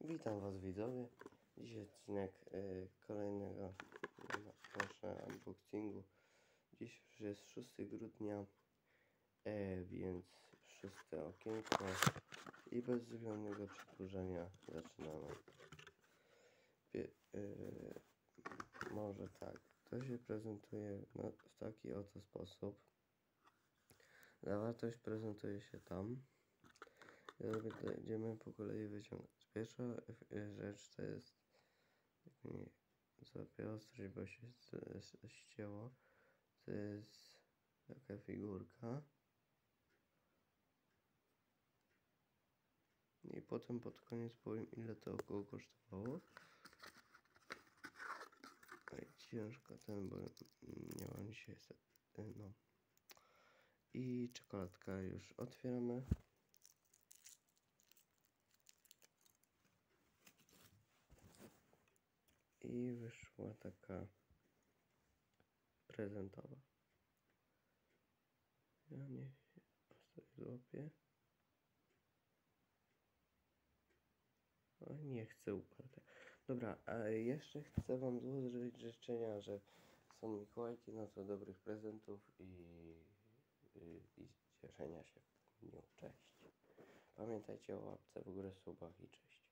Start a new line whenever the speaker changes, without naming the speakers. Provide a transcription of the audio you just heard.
Witam Was widzowie. Dzisiaj odcinek y, kolejnego naszego unboxingu. Dziś już jest 6 grudnia, e, więc szóste okienko i bez zbędnego przedłużenia zaczynamy. Pie, y, może tak, to się prezentuje no, w taki oto sposób. Zawartość prezentuje się tam. Będziemy po kolei wyciągać. Pierwsza e, rzecz to jest nie, złapie ostrość, bo się ścięło. To jest taka figurka. I potem pod koniec powiem ile to około kosztowało. Ciężko ten, bo nie mam dzisiaj se- no. I czekoladka już otwieramy. I wyszła taka prezentowa. Ja nie sobie złapię. O, nie chcę uparte. Dobra, a jeszcze chcę Wam złożyć życzenia, że są Mikołajki, no to dobrych prezentów i, i, i cieszenia się w dniu. Cześć. Pamiętajcie o łapce w górę, subach i cześć.